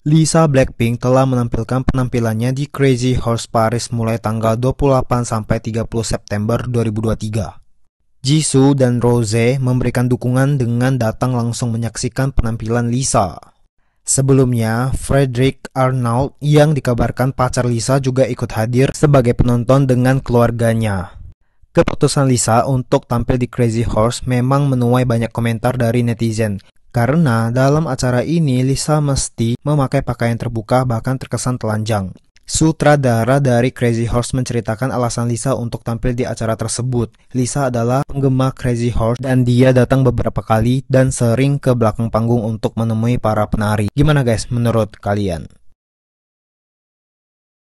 Lisa Blackpink telah menampilkan penampilannya di Crazy Horse Paris mulai tanggal 28 sampai 30 September 2023. Jisoo dan Rose memberikan dukungan dengan datang langsung menyaksikan penampilan Lisa. Sebelumnya, Frederick Arnold yang dikabarkan pacar Lisa juga ikut hadir sebagai penonton dengan keluarganya. Keputusan Lisa untuk tampil di Crazy Horse memang menuai banyak komentar dari netizen karena dalam acara ini Lisa mesti memakai pakaian terbuka bahkan terkesan telanjang. Sutradara dari Crazy Horse menceritakan alasan Lisa untuk tampil di acara tersebut. Lisa adalah penggemar Crazy Horse dan dia datang beberapa kali dan sering ke belakang panggung untuk menemui para penari. Gimana guys menurut kalian?